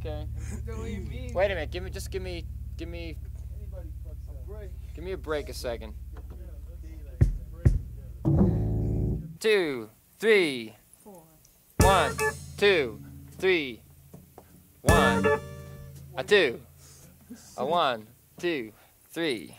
Okay. Wait a minute. Give me just give me give me give me a break a second. Two, three, one, two, three, one, a two, a one, two, three.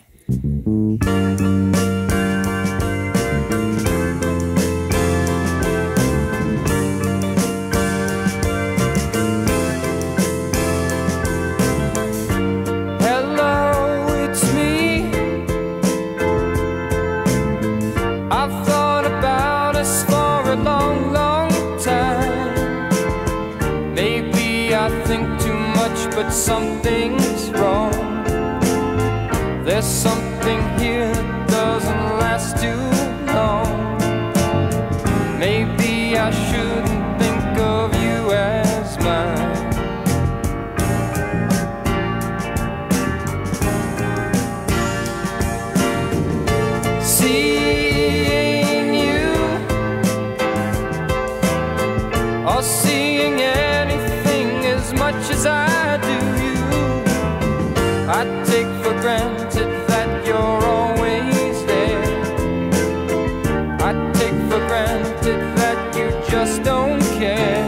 Think too much, but something's wrong. There's something here that doesn't last too long. Maybe I shouldn't think of you as mine. Seeing you or seeing as much as I do you, I take for granted that you're always there. I take for granted that you just don't care.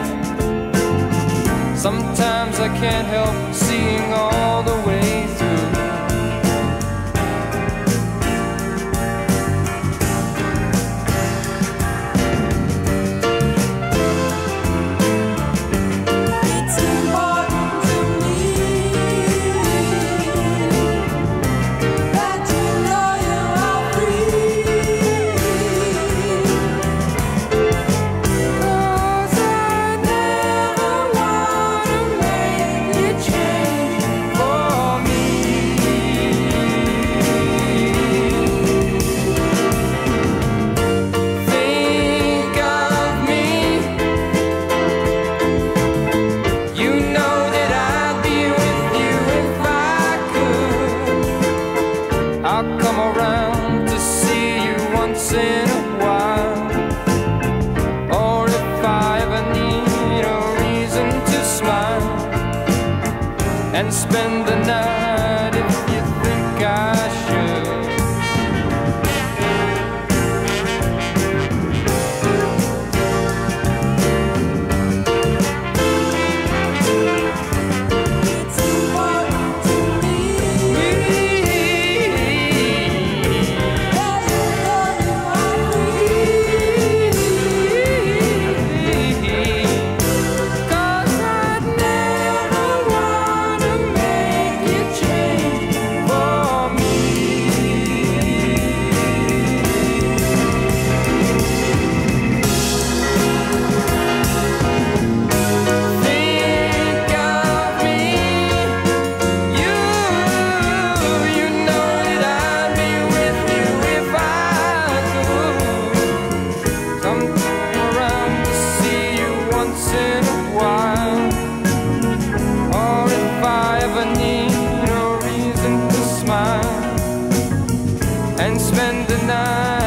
Sometimes I can't help seeing all the way through. Spend in a while. Or if I ever need a reason to smile And spend the night